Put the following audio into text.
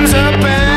comes up and